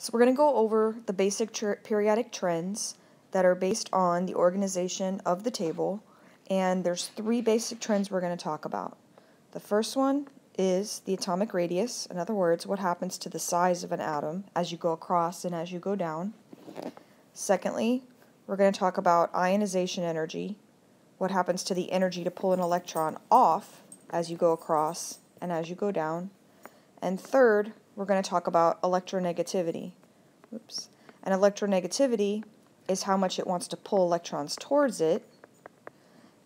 So we're going to go over the basic periodic trends that are based on the organization of the table, and there's three basic trends we're going to talk about. The first one is the atomic radius, in other words, what happens to the size of an atom as you go across and as you go down. Secondly, we're going to talk about ionization energy, what happens to the energy to pull an electron off as you go across and as you go down. And third, we're going to talk about electronegativity. Oops. And electronegativity is how much it wants to pull electrons towards it.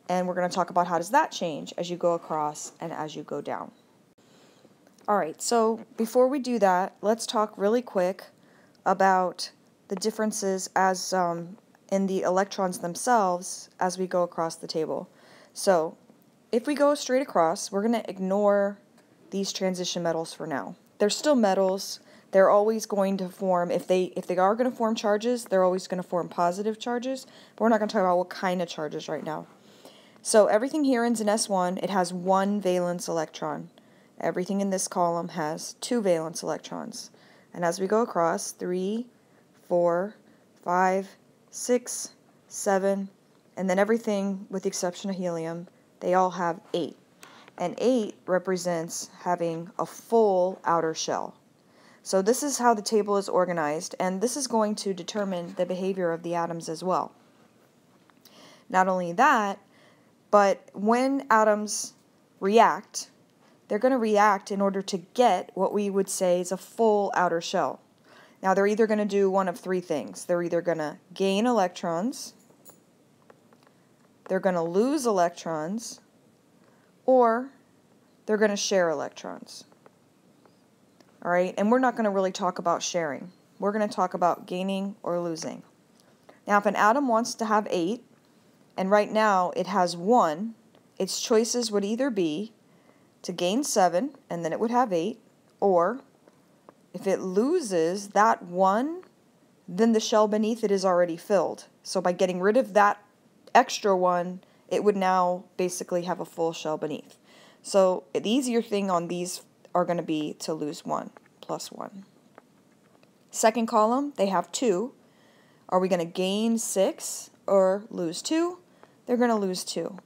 And we're going to talk about how does that change as you go across and as you go down. All right, so before we do that, let's talk really quick about the differences as um, in the electrons themselves as we go across the table. So if we go straight across, we're going to ignore these transition metals for now they're still metals. They're always going to form if they if they are going to form charges, they're always going to form positive charges. But we're not going to talk about what kind of charges right now. So everything here ends in S1. It has one valence electron. Everything in this column has two valence electrons. And as we go across, three, four, five, six, seven, and then everything with the exception of helium, they all have eight and 8 represents having a full outer shell. So this is how the table is organized, and this is going to determine the behavior of the atoms as well. Not only that, but when atoms react, they're going to react in order to get what we would say is a full outer shell. Now they're either going to do one of three things. They're either going to gain electrons, they're going to lose electrons, or they're going to share electrons. All right, and we're not going to really talk about sharing. We're going to talk about gaining or losing. Now, if an atom wants to have 8, and right now it has 1, its choices would either be to gain 7, and then it would have 8, or if it loses that 1, then the shell beneath it is already filled. So by getting rid of that extra 1, it would now basically have a full shell beneath. So the easier thing on these are going to be to lose 1 plus 1. Second column, they have 2. Are we going to gain 6 or lose 2? They're going to lose 2.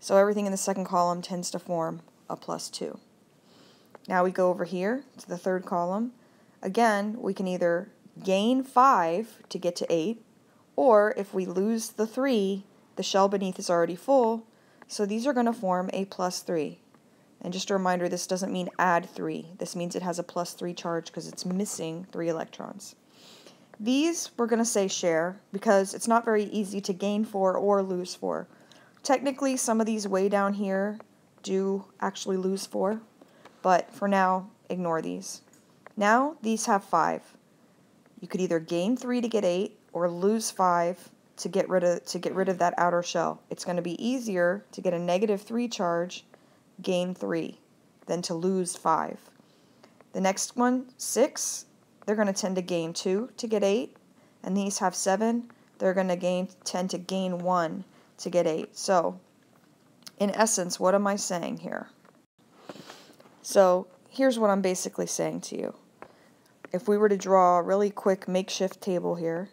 So everything in the second column tends to form a plus 2. Now we go over here to the third column. Again, we can either gain 5 to get to 8, or if we lose the 3, the shell beneath is already full, so these are going to form a plus 3. And just a reminder, this doesn't mean add 3. This means it has a plus 3 charge because it's missing 3 electrons. These we're going to say share because it's not very easy to gain 4 or lose 4. Technically, some of these way down here do actually lose 4, but for now, ignore these. Now, these have 5. You could either gain 3 to get 8 or lose 5 to get rid of to get rid of that outer shell. It's going to be easier to get a negative 3 charge, gain 3, than to lose 5. The next one, 6, they're going to tend to gain 2 to get 8, and these have 7, they're going to gain tend to gain 1 to get 8. So, in essence, what am I saying here? So, here's what I'm basically saying to you. If we were to draw a really quick makeshift table here,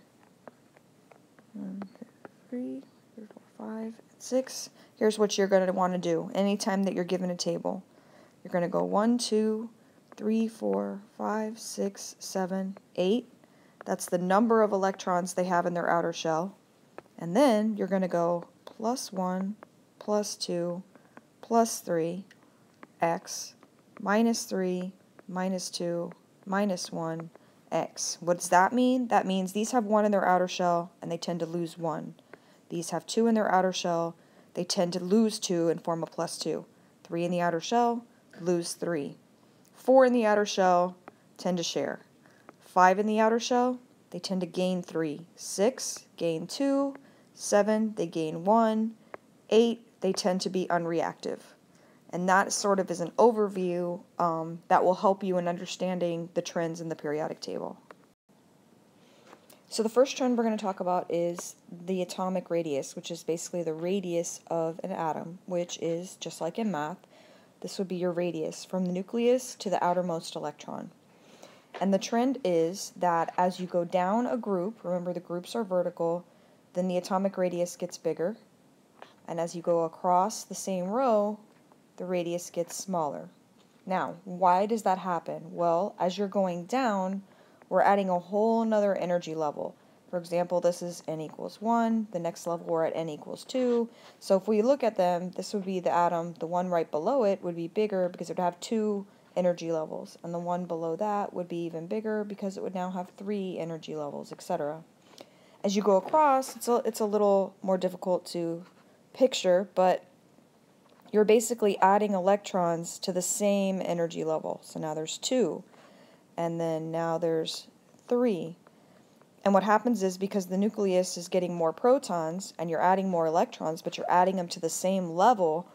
one, two, three, four, five, six. Here's what you're going to want to do anytime that you're given a table. You're going to go one, two, three, four, five, six, seven, eight. That's the number of electrons they have in their outer shell. And then you're going to go plus 1, plus 2, plus 3, x, minus 3, minus 2, minus 1, x. What does that mean? That means these have 1 in their outer shell, and they tend to lose 1. These have 2 in their outer shell, they tend to lose 2 and form a plus 2. 3 in the outer shell, lose 3. 4 in the outer shell, tend to share. 5 in the outer shell, they tend to gain 3. 6, gain 2. 7, they gain 1. 8, they tend to be unreactive. And that sort of is an overview um, that will help you in understanding the trends in the periodic table. So the first trend we're going to talk about is the atomic radius, which is basically the radius of an atom, which is, just like in math, this would be your radius from the nucleus to the outermost electron. And the trend is that as you go down a group, remember the groups are vertical, then the atomic radius gets bigger. And as you go across the same row, the radius gets smaller. Now, why does that happen? Well, as you're going down, we're adding a whole nother energy level. For example, this is n equals 1. The next level we're at n equals 2. So if we look at them, this would be the atom. The one right below it would be bigger because it would have two energy levels. And the one below that would be even bigger because it would now have three energy levels, etc. As you go across, it's a, it's a little more difficult to picture, but you're basically adding electrons to the same energy level. So now there's two, and then now there's three. And what happens is because the nucleus is getting more protons and you're adding more electrons, but you're adding them to the same level,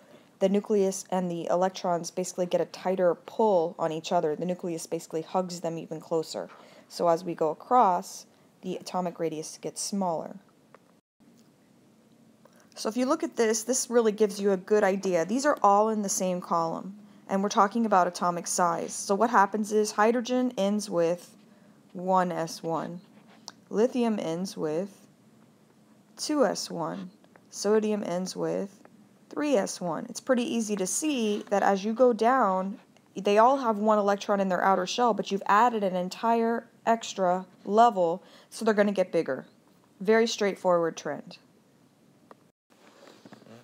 the nucleus and the electrons basically get a tighter pull on each other. The nucleus basically hugs them even closer. So as we go across, the atomic radius gets smaller. So if you look at this, this really gives you a good idea. These are all in the same column, and we're talking about atomic size. So what happens is hydrogen ends with 1s1. Lithium ends with 2s1. Sodium ends with 3s1. It's pretty easy to see that as you go down, they all have one electron in their outer shell, but you've added an entire extra level, so they're going to get bigger. Very straightforward trend.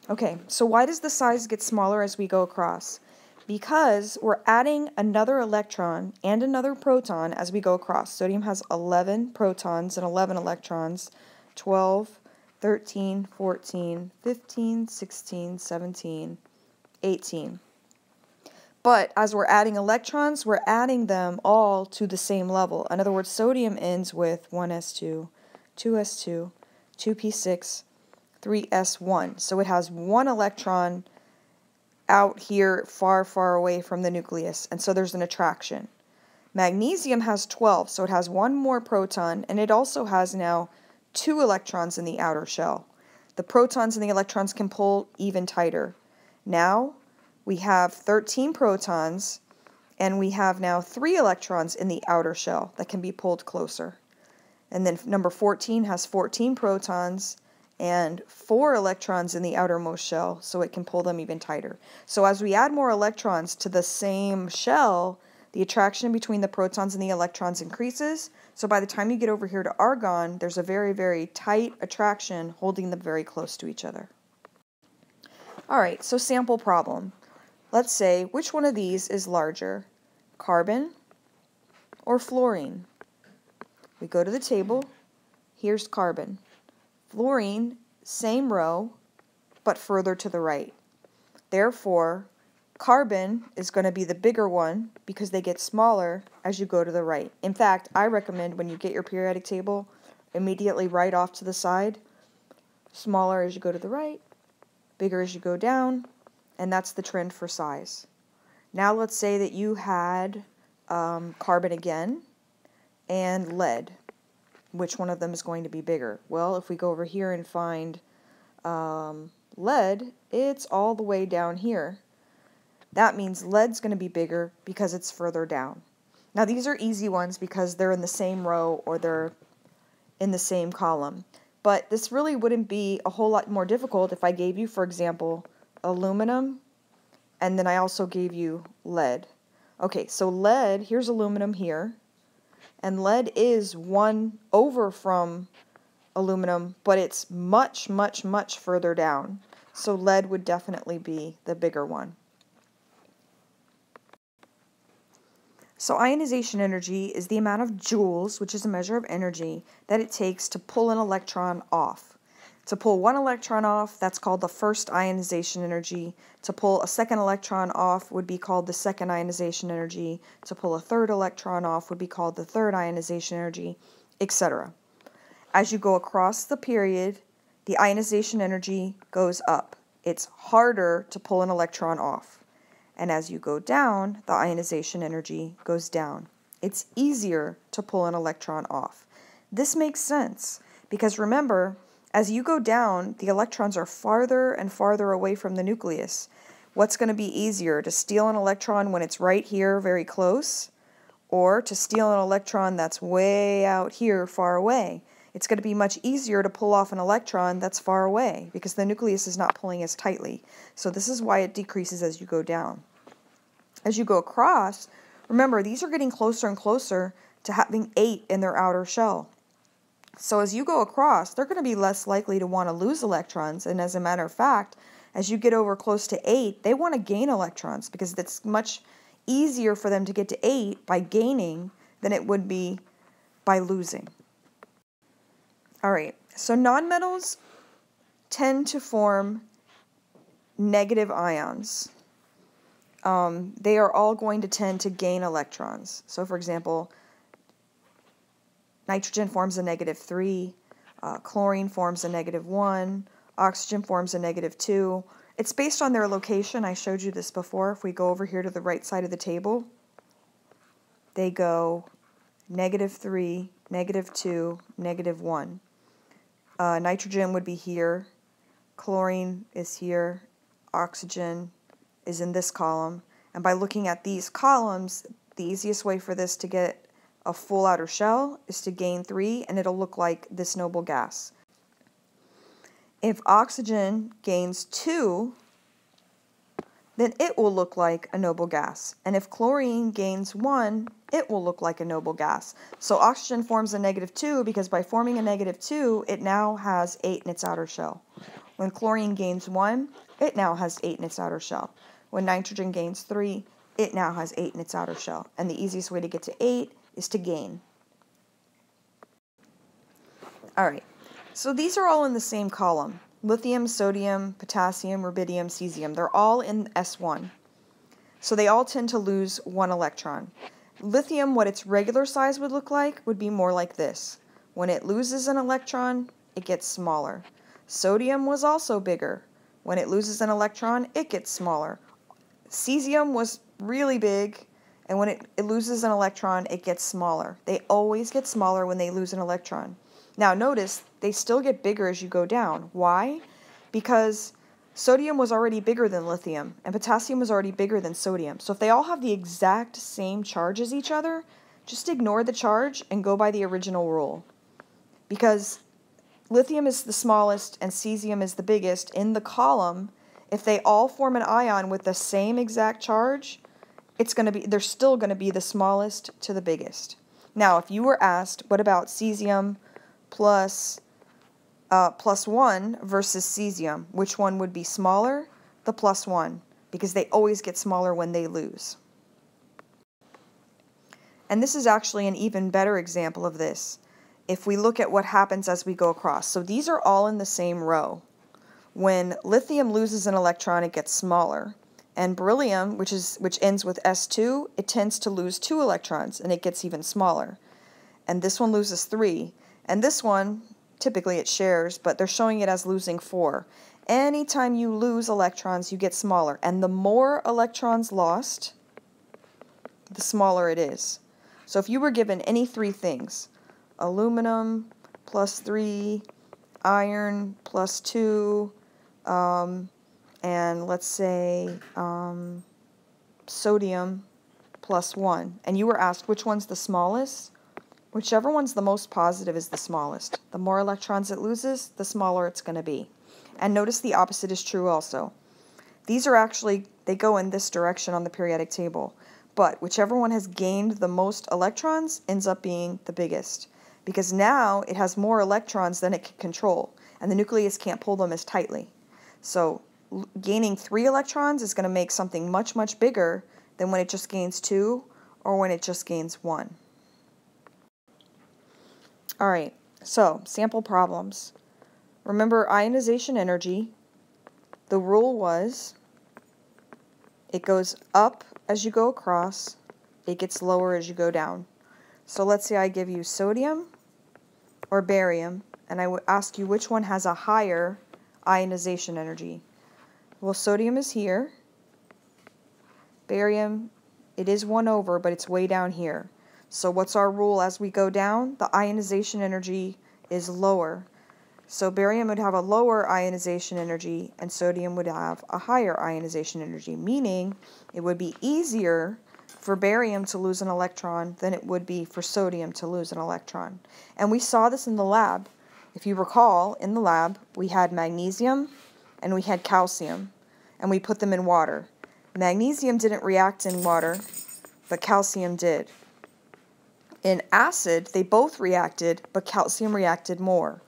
Okay, so why does the size get smaller as we go across? because we're adding another electron and another proton as we go across. Sodium has 11 protons and 11 electrons, 12, 13, 14, 15, 16, 17, 18. But as we're adding electrons, we're adding them all to the same level. In other words, sodium ends with 1s2, 2s2, 2p6, 3s1. So it has one electron out here far, far away from the nucleus, and so there's an attraction. Magnesium has 12, so it has one more proton, and it also has now two electrons in the outer shell. The protons and the electrons can pull even tighter. Now we have 13 protons, and we have now three electrons in the outer shell that can be pulled closer. And then number 14 has 14 protons, and four electrons in the outermost shell, so it can pull them even tighter. So as we add more electrons to the same shell, the attraction between the protons and the electrons increases. So by the time you get over here to argon, there's a very, very tight attraction holding them very close to each other. All right, so sample problem. Let's say which one of these is larger, carbon or fluorine? We go to the table. Here's carbon. Fluorine, same row, but further to the right. Therefore, carbon is going to be the bigger one because they get smaller as you go to the right. In fact, I recommend when you get your periodic table, immediately right off to the side, smaller as you go to the right, bigger as you go down, and that's the trend for size. Now let's say that you had um, carbon again and lead which one of them is going to be bigger. Well, if we go over here and find um, lead, it's all the way down here. That means lead's going to be bigger because it's further down. Now these are easy ones because they're in the same row or they're in the same column. But this really wouldn't be a whole lot more difficult if I gave you, for example, aluminum and then I also gave you lead. Okay, so lead, here's aluminum here, and lead is one over from aluminum, but it's much, much, much further down. So lead would definitely be the bigger one. So ionization energy is the amount of joules, which is a measure of energy, that it takes to pull an electron off. To pull one electron off, that's called the first ionization energy. To pull a second electron off would be called the second ionization energy. To pull a third electron off would be called the third ionization energy, etc. As you go across the period, the ionization energy goes up. It's harder to pull an electron off. And as you go down, the ionization energy goes down. It's easier to pull an electron off. This makes sense because remember, as you go down, the electrons are farther and farther away from the nucleus. What's going to be easier, to steal an electron when it's right here very close, or to steal an electron that's way out here far away. It's going to be much easier to pull off an electron that's far away because the nucleus is not pulling as tightly. So this is why it decreases as you go down. As you go across, remember these are getting closer and closer to having 8 in their outer shell. So as you go across, they're going to be less likely to want to lose electrons. And as a matter of fact, as you get over close to 8, they want to gain electrons because it's much easier for them to get to 8 by gaining than it would be by losing. All right, so nonmetals tend to form negative ions. Um, they are all going to tend to gain electrons. So, for example, Nitrogen forms a negative 3, uh, chlorine forms a negative 1, oxygen forms a negative 2. It's based on their location. I showed you this before. If we go over here to the right side of the table, they go negative 3, negative 2, negative 1. Uh, nitrogen would be here, chlorine is here, oxygen is in this column. And by looking at these columns, the easiest way for this to get a full outer shell is to gain 3, and it'll look like this noble gas. If oxygen gains 2, then it will look like a noble gas. And if chlorine gains 1, it will look like a noble gas. So oxygen forms a negative 2 because by forming a negative 2, it now has 8 in its outer shell. When chlorine gains 1, it now has 8 in its outer shell. When nitrogen gains 3, it now has 8 in its outer shell. And the easiest way to get to 8 is to gain. All right, so these are all in the same column. Lithium, sodium, potassium, rubidium, cesium. They're all in S1. So they all tend to lose one electron. Lithium, what its regular size would look like, would be more like this. When it loses an electron, it gets smaller. Sodium was also bigger. When it loses an electron, it gets smaller. Cesium was really big and when it, it loses an electron, it gets smaller. They always get smaller when they lose an electron. Now, notice they still get bigger as you go down. Why? Because sodium was already bigger than lithium, and potassium was already bigger than sodium. So if they all have the exact same charge as each other, just ignore the charge and go by the original rule. Because lithium is the smallest and cesium is the biggest in the column, if they all form an ion with the same exact charge, it's going to be they're still going to be the smallest to the biggest. Now, if you were asked, what about cesium plus uh, plus one versus cesium, which one would be smaller? The plus one, because they always get smaller when they lose. And this is actually an even better example of this. If we look at what happens as we go across. So these are all in the same row. When lithium loses an electron, it gets smaller. And beryllium, which is which ends with S2, it tends to lose two electrons and it gets even smaller. And this one loses three. And this one, typically it shares, but they're showing it as losing four. Anytime you lose electrons, you get smaller. And the more electrons lost, the smaller it is. So if you were given any three things, aluminum plus three, iron plus two, um, and let's say um, sodium plus 1, and you were asked which one's the smallest, whichever one's the most positive is the smallest. The more electrons it loses, the smaller it's going to be. And notice the opposite is true also. These are actually, they go in this direction on the periodic table. But whichever one has gained the most electrons ends up being the biggest. Because now it has more electrons than it can control, and the nucleus can't pull them as tightly. So gaining three electrons is going to make something much, much bigger than when it just gains two or when it just gains one. All right, so sample problems. Remember ionization energy. The rule was it goes up as you go across, it gets lower as you go down. So let's say I give you sodium or barium, and I would ask you which one has a higher ionization energy. Well, sodium is here. Barium, it is 1 over, but it's way down here. So what's our rule as we go down? The ionization energy is lower. So barium would have a lower ionization energy and sodium would have a higher ionization energy, meaning it would be easier for barium to lose an electron than it would be for sodium to lose an electron. And we saw this in the lab. If you recall, in the lab, we had magnesium and we had calcium, and we put them in water. Magnesium didn't react in water, but calcium did. In acid, they both reacted, but calcium reacted more.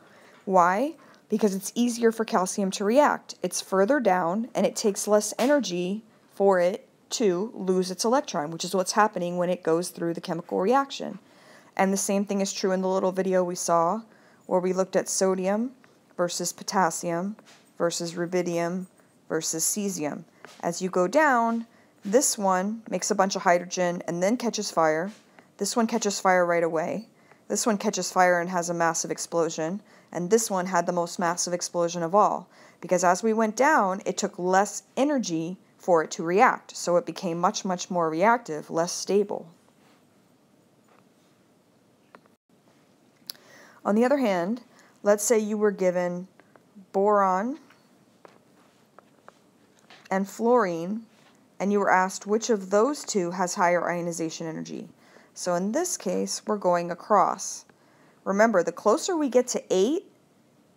Why? Because it's easier for calcium to react. It's further down, and it takes less energy for it to lose its electron, which is what's happening when it goes through the chemical reaction. And the same thing is true in the little video we saw where we looked at sodium versus potassium versus rubidium versus cesium. As you go down, this one makes a bunch of hydrogen and then catches fire. This one catches fire right away. This one catches fire and has a massive explosion. And this one had the most massive explosion of all. Because as we went down, it took less energy for it to react. So it became much, much more reactive, less stable. On the other hand, let's say you were given boron and fluorine, and you were asked which of those two has higher ionization energy. So in this case, we're going across. Remember, the closer we get to 8,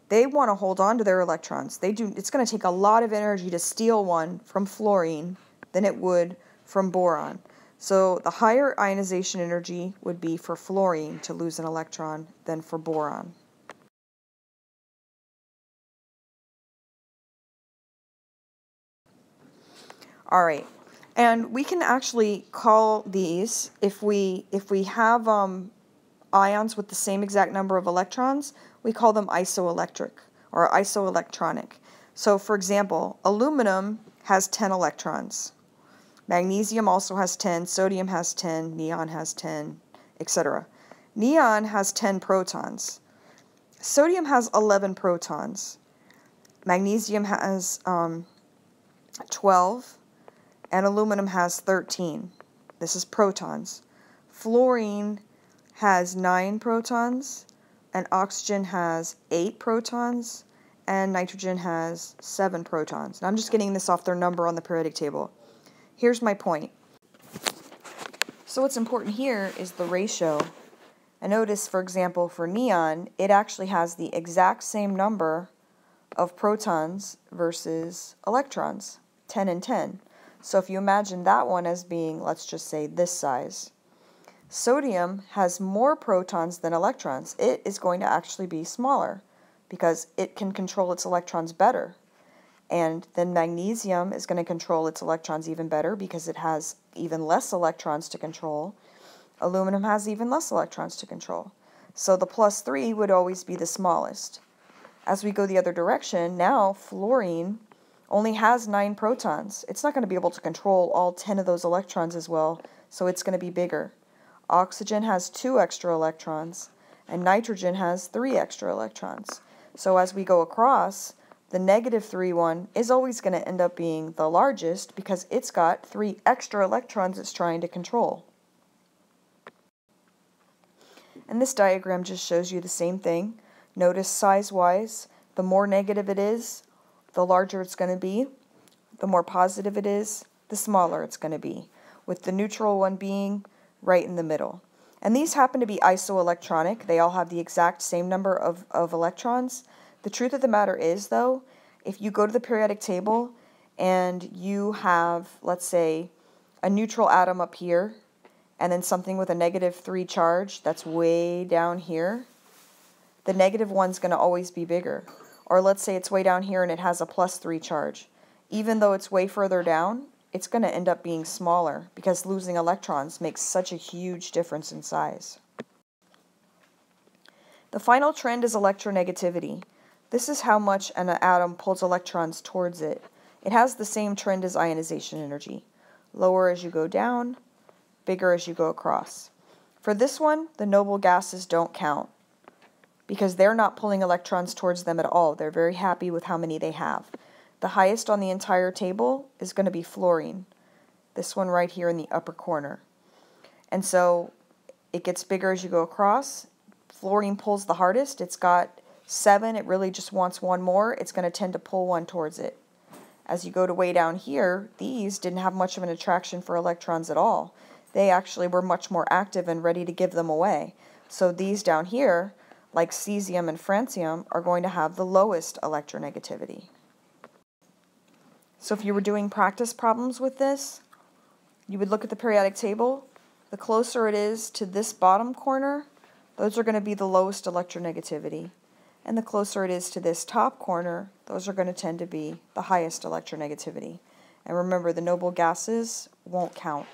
they want to hold on to their electrons. They do it's going to take a lot of energy to steal one from fluorine than it would from boron. So the higher ionization energy would be for fluorine to lose an electron than for boron. All right, and we can actually call these if we if we have um, ions with the same exact number of electrons, we call them isoelectric or isoelectronic. So, for example, aluminum has 10 electrons. Magnesium also has 10, sodium has 10, neon has 10, etc. Neon has 10 protons. Sodium has 11 protons. Magnesium has um, 12, and aluminum has 13. This is protons. Fluorine has 9 protons, and oxygen has 8 protons, and nitrogen has 7 protons. And I'm just getting this off their number on the periodic table. Here's my point. So what's important here is the ratio. And notice, for example, for neon, it actually has the exact same number of protons versus electrons, 10 and 10. So if you imagine that one as being, let's just say, this size, sodium has more protons than electrons. It is going to actually be smaller because it can control its electrons better. And then magnesium is going to control its electrons even better because it has even less electrons to control. Aluminum has even less electrons to control. So the plus 3 would always be the smallest. As we go the other direction, now fluorine only has 9 protons. It's not going to be able to control all 10 of those electrons as well, so it's going to be bigger. Oxygen has 2 extra electrons, and nitrogen has 3 extra electrons. So as we go across, the negative 3 one is always going to end up being the largest because it's got three extra electrons it's trying to control. And this diagram just shows you the same thing. Notice size-wise, the more negative it is, the larger it's going to be. The more positive it is, the smaller it's going to be, with the neutral one being right in the middle. And these happen to be isoelectronic. They all have the exact same number of, of electrons, the truth of the matter is, though, if you go to the periodic table and you have, let's say, a neutral atom up here, and then something with a negative 3 charge that's way down here, the negative one's going to always be bigger. Or let's say it's way down here and it has a plus 3 charge. Even though it's way further down, it's going to end up being smaller because losing electrons makes such a huge difference in size. The final trend is electronegativity. This is how much an atom pulls electrons towards it. It has the same trend as ionization energy. Lower as you go down, bigger as you go across. For this one, the noble gases don't count because they're not pulling electrons towards them at all. They're very happy with how many they have. The highest on the entire table is going to be fluorine, this one right here in the upper corner. And so it gets bigger as you go across. Fluorine pulls the hardest. It's got 7, it really just wants one more. It's going to tend to pull one towards it. As you go to way down here, these didn't have much of an attraction for electrons at all. they actually were much more active and ready to give them away. So these down here, like cesium and francium, are going to have the lowest electronegativity. So if you were doing practice problems with this, you would look at the periodic table. The closer it is to this bottom corner, those are going to be the lowest electronegativity. And the closer it is to this top corner, those are going to tend to be the highest electronegativity. And remember, the noble gases won't count.